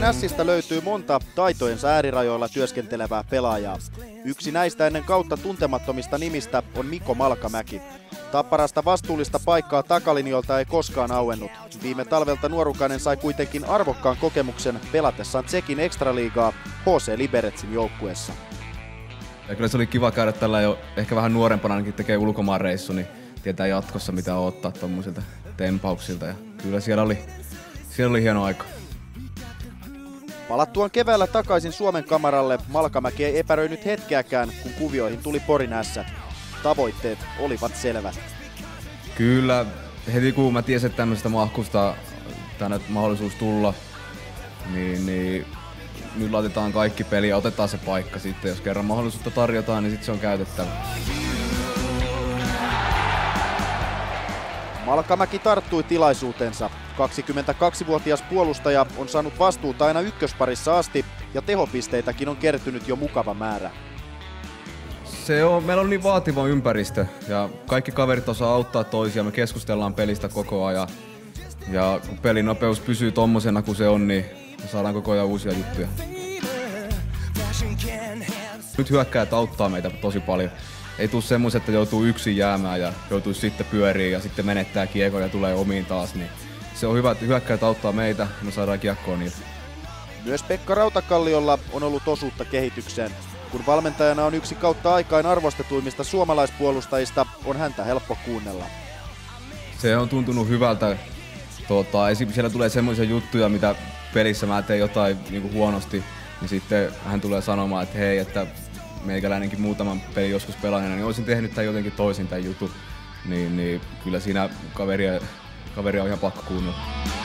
Porin Sistä löytyy monta taitojen äärirajoilla työskentelevää pelaajaa. Yksi näistä ennen kautta tuntemattomista nimistä on Mikko Malkamäki. Tapparasta vastuullista paikkaa takalinjolta ei koskaan auennut. Viime talvelta nuorukainen sai kuitenkin arvokkaan kokemuksen pelatessaan Tsekin ekstraliigaa HC Liberetsin joukkueessa. Ja kyllä se oli kiva käydä tällä jo ehkä vähän nuorempana ainakin tekee ulkomaanreissu, niin tietää jatkossa mitä ottaa tuommoisilta tempauksilta. Ja kyllä siellä oli, siellä oli hieno aika. Palattuaan keväällä takaisin Suomen kamaralle, Malkamäki ei epäröinyt hetkeäkään, kun kuvioihin tuli Porin ässä. Tavoitteet olivat selvät. Kyllä, heti kun mä tiesin, että tämmöisestä mahkusta tänne mahdollisuus tulla, niin, niin nyt laitetaan kaikki peli ja otetaan se paikka sitten. Jos kerran mahdollisuutta tarjotaan, niin sitten se on käytettävä. Malkamäki tarttui tilaisuutensa. 22-vuotias puolustaja on saanut vastuuta aina ykkösparissa asti ja tehopisteitäkin on kertynyt jo mukava määrä. Se on, meillä on niin vaativa ympäristö ja kaikki kaverit osaa auttaa toisia. Me keskustellaan pelistä koko ajan. Ja kun pelin nopeus pysyy tommosena kuin se on, niin me saadaan koko ajan uusia juttuja. Nyt hyökkäjät auttaa meitä tosi paljon. Ei tule semmoista, että joutuu yksin jäämään ja joutuu sitten pyöriin ja sitten menettää kiekon ja tulee omiin taas. Niin se on hyvä, että hyökkäjät auttaa meitä ja me saadaan kiekkoa niille. Myös Pekka Rautakalliolla on ollut osuutta kehitykseen. Kun valmentajana on yksi kautta aikain arvostetuimmista suomalaispuolustajista, on häntä helppo kuunnella. Se on tuntunut hyvältä. Tota, esim. siellä tulee semmoisia juttuja, mitä pelissä mä teen jotain niin kuin huonosti, niin sitten hän tulee sanomaan, että hei, että meikäläinenkin muutaman pelin joskus pelaajana, niin olisin tehnyt tämän jotenkin toisin tämän jutun. Niin, niin kyllä siinä kaveria, kaveria on ihan pakko kuunnella.